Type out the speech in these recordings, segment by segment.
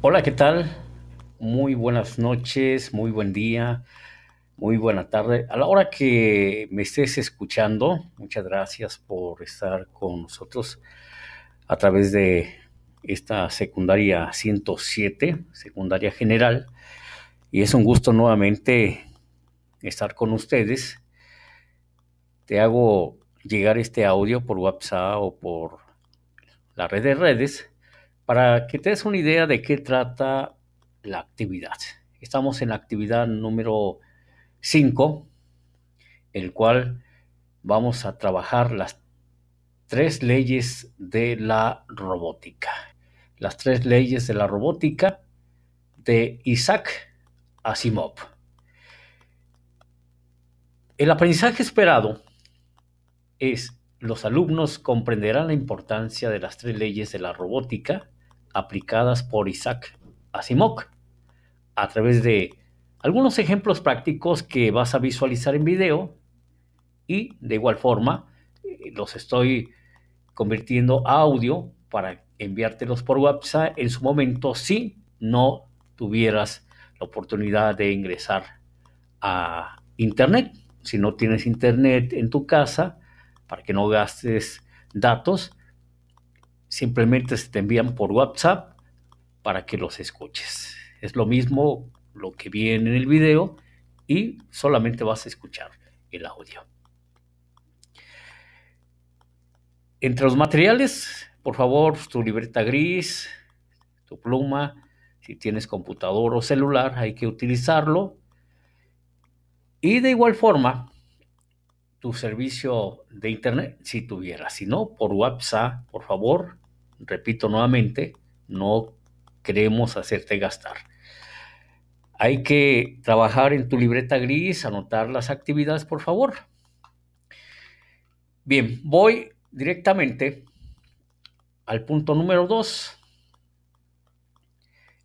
Hola, ¿qué tal? Muy buenas noches, muy buen día, muy buena tarde. A la hora que me estés escuchando, muchas gracias por estar con nosotros a través de esta secundaria 107, secundaria general. Y es un gusto nuevamente estar con ustedes. Te hago llegar este audio por WhatsApp o por la red de redes para que te des una idea de qué trata la actividad. Estamos en la actividad número 5, el cual vamos a trabajar las tres leyes de la robótica. Las tres leyes de la robótica de Isaac Asimov. El aprendizaje esperado es los alumnos comprenderán la importancia de las tres leyes de la robótica aplicadas por Isaac Asimov a través de algunos ejemplos prácticos que vas a visualizar en video y de igual forma los estoy convirtiendo a audio para enviártelos por WhatsApp en su momento si no tuvieras la oportunidad de ingresar a internet. Si no tienes internet en tu casa, para que no gastes datos, simplemente se te envían por WhatsApp para que los escuches. Es lo mismo lo que viene en el video y solamente vas a escuchar el audio. Entre los materiales, por favor, tu libreta gris, tu pluma, si tienes computador o celular, hay que utilizarlo. Y de igual forma, tu servicio de internet, si tuviera. Si no, por WhatsApp, por favor, repito nuevamente, no queremos hacerte gastar. Hay que trabajar en tu libreta gris, anotar las actividades, por favor. Bien, voy directamente al punto número 2,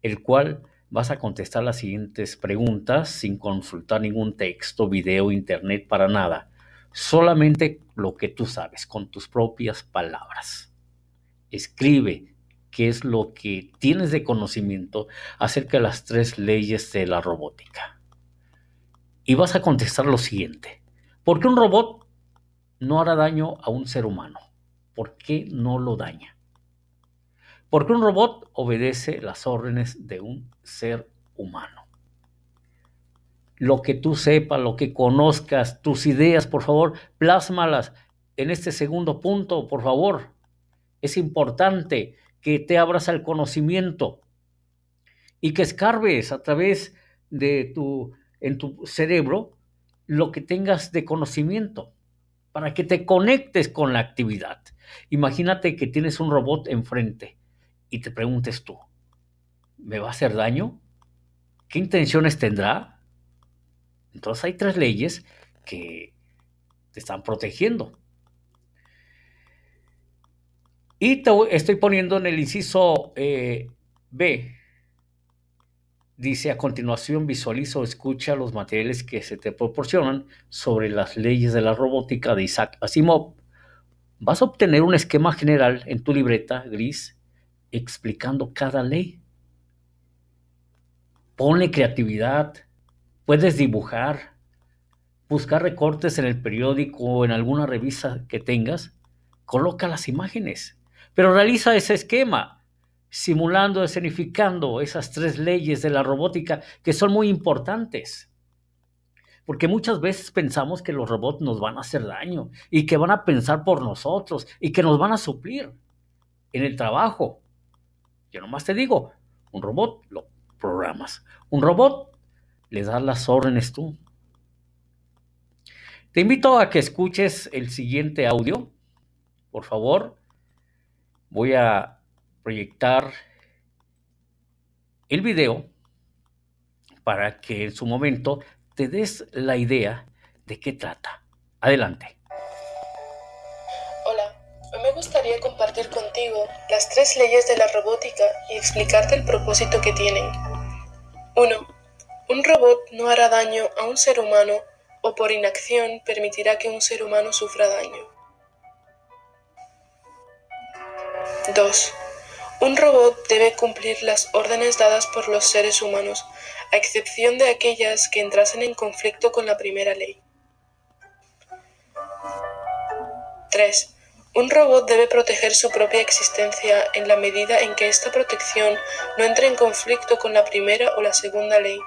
el cual vas a contestar las siguientes preguntas sin consultar ningún texto, video, internet, para nada solamente lo que tú sabes, con tus propias palabras. Escribe qué es lo que tienes de conocimiento acerca de las tres leyes de la robótica. Y vas a contestar lo siguiente. ¿Por qué un robot no hará daño a un ser humano? ¿Por qué no lo daña? ¿Por qué un robot obedece las órdenes de un ser humano? lo que tú sepas, lo que conozcas, tus ideas, por favor, plásmalas en este segundo punto, por favor. Es importante que te abras al conocimiento y que escarbes a través de tu en tu cerebro lo que tengas de conocimiento para que te conectes con la actividad. Imagínate que tienes un robot enfrente y te preguntes tú, ¿me va a hacer daño? ¿Qué intenciones tendrá? Entonces hay tres leyes que te están protegiendo. Y te estoy poniendo en el inciso eh, B. Dice a continuación visualiza o escucha los materiales que se te proporcionan sobre las leyes de la robótica de Isaac Asimov. Vas a obtener un esquema general en tu libreta gris explicando cada ley. Ponle creatividad, Puedes dibujar, buscar recortes en el periódico o en alguna revista que tengas, coloca las imágenes, pero realiza ese esquema, simulando, escenificando esas tres leyes de la robótica que son muy importantes. Porque muchas veces pensamos que los robots nos van a hacer daño y que van a pensar por nosotros y que nos van a suplir en el trabajo. Yo nomás te digo, un robot lo programas. Un robot le das las órdenes tú. Te invito a que escuches el siguiente audio. Por favor, voy a proyectar el video para que en su momento te des la idea de qué trata. Adelante. Hola, me gustaría compartir contigo las tres leyes de la robótica y explicarte el propósito que tienen. 1. Un robot no hará daño a un ser humano o por inacción permitirá que un ser humano sufra daño. 2. Un robot debe cumplir las órdenes dadas por los seres humanos, a excepción de aquellas que entrasen en conflicto con la primera ley. 3. Un robot debe proteger su propia existencia en la medida en que esta protección no entre en conflicto con la primera o la segunda ley.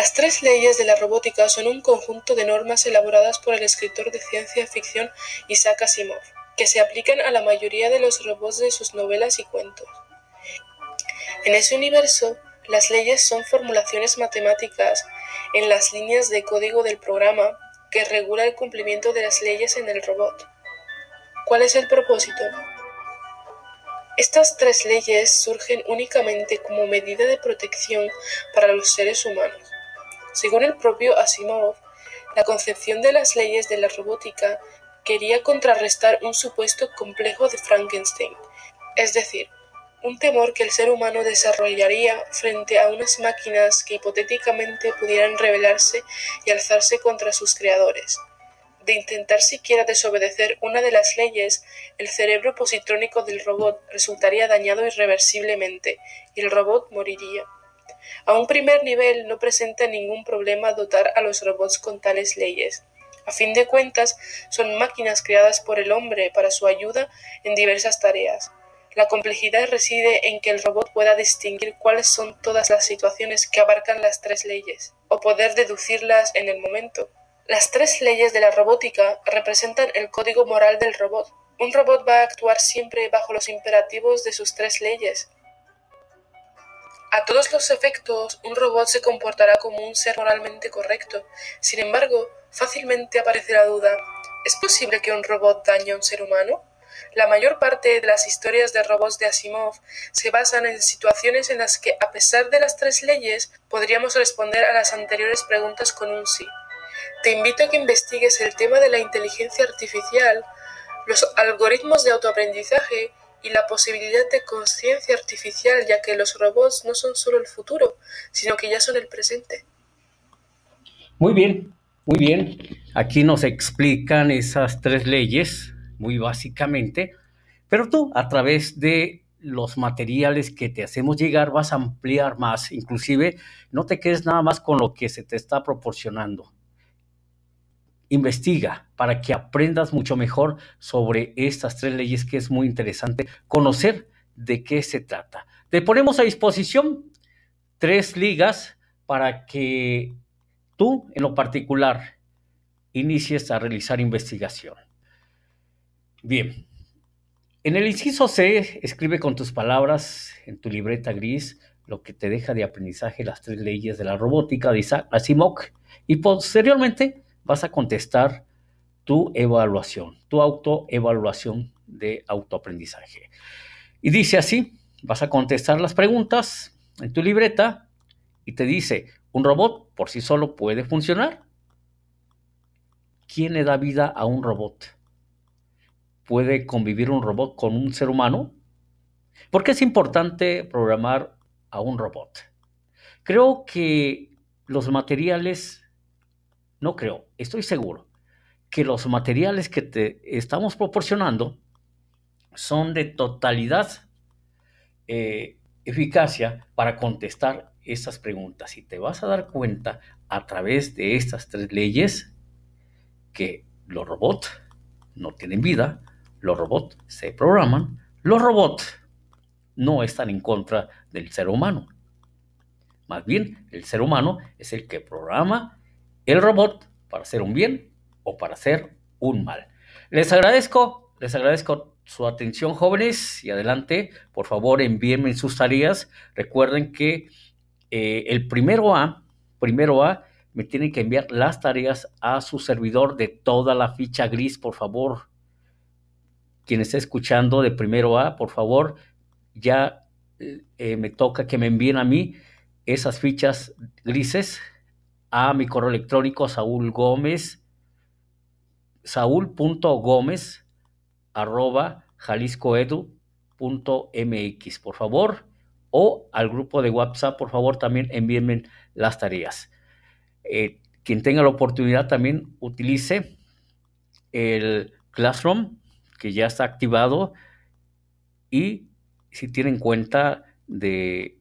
Las tres leyes de la robótica son un conjunto de normas elaboradas por el escritor de ciencia ficción Isaac Asimov, que se aplican a la mayoría de los robots de sus novelas y cuentos. En ese universo, las leyes son formulaciones matemáticas en las líneas de código del programa que regula el cumplimiento de las leyes en el robot. ¿Cuál es el propósito? Estas tres leyes surgen únicamente como medida de protección para los seres humanos. Según el propio Asimov, la concepción de las leyes de la robótica quería contrarrestar un supuesto complejo de Frankenstein, es decir, un temor que el ser humano desarrollaría frente a unas máquinas que hipotéticamente pudieran rebelarse y alzarse contra sus creadores. De intentar siquiera desobedecer una de las leyes, el cerebro positrónico del robot resultaría dañado irreversiblemente y el robot moriría. A un primer nivel no presenta ningún problema dotar a los robots con tales leyes. A fin de cuentas, son máquinas creadas por el hombre para su ayuda en diversas tareas. La complejidad reside en que el robot pueda distinguir cuáles son todas las situaciones que abarcan las tres leyes, o poder deducirlas en el momento. Las tres leyes de la robótica representan el código moral del robot. Un robot va a actuar siempre bajo los imperativos de sus tres leyes. A todos los efectos, un robot se comportará como un ser moralmente correcto. Sin embargo, fácilmente aparece la duda, ¿es posible que un robot dañe a un ser humano? La mayor parte de las historias de robots de Asimov se basan en situaciones en las que, a pesar de las tres leyes, podríamos responder a las anteriores preguntas con un sí. Te invito a que investigues el tema de la inteligencia artificial, los algoritmos de autoaprendizaje y la posibilidad de conciencia artificial, ya que los robots no son solo el futuro, sino que ya son el presente. Muy bien, muy bien. Aquí nos explican esas tres leyes muy básicamente, pero tú a través de los materiales que te hacemos llegar vas a ampliar más, inclusive no te quedes nada más con lo que se te está proporcionando. Investiga para que aprendas mucho mejor sobre estas tres leyes que es muy interesante conocer de qué se trata. Te ponemos a disposición tres ligas para que tú en lo particular inicies a realizar investigación. Bien. En el inciso C, escribe con tus palabras en tu libreta gris lo que te deja de aprendizaje las tres leyes de la robótica de Isaac Asimov y posteriormente vas a contestar tu evaluación, tu autoevaluación de autoaprendizaje. Y dice así, vas a contestar las preguntas en tu libreta y te dice, ¿un robot por sí solo puede funcionar? ¿Quién le da vida a un robot? puede convivir un robot con un ser humano? ¿Por qué es importante programar a un robot? Creo que los materiales, no creo, estoy seguro, que los materiales que te estamos proporcionando son de totalidad eh, eficacia para contestar estas preguntas. Y te vas a dar cuenta a través de estas tres leyes que los robots no tienen vida, los robots se programan, los robots no están en contra del ser humano. Más bien, el ser humano es el que programa el robot para hacer un bien o para hacer un mal. Les agradezco, les agradezco su atención, jóvenes, y adelante, por favor, envíenme sus tareas. Recuerden que eh, el primero A, primero A, me tienen que enviar las tareas a su servidor de toda la ficha gris, por favor quien esté escuchando de primero A, por favor, ya eh, me toca que me envíen a mí esas fichas grises a mi correo electrónico Saúl Gómez, saúl.gómez arroba jaliscoedu.mx, por favor, o al grupo de WhatsApp, por favor, también envíenme las tareas. Eh, quien tenga la oportunidad también utilice el Classroom, que ya está activado. Y si tienen cuenta de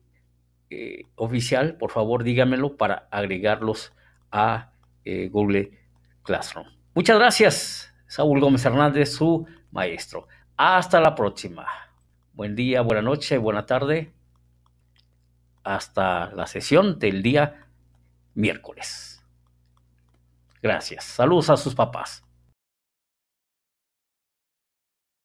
eh, oficial, por favor dígamelo para agregarlos a eh, Google Classroom. Muchas gracias, Saúl Gómez Hernández, su maestro. Hasta la próxima. Buen día, buena noche, buena tarde. Hasta la sesión del día miércoles. Gracias. Saludos a sus papás.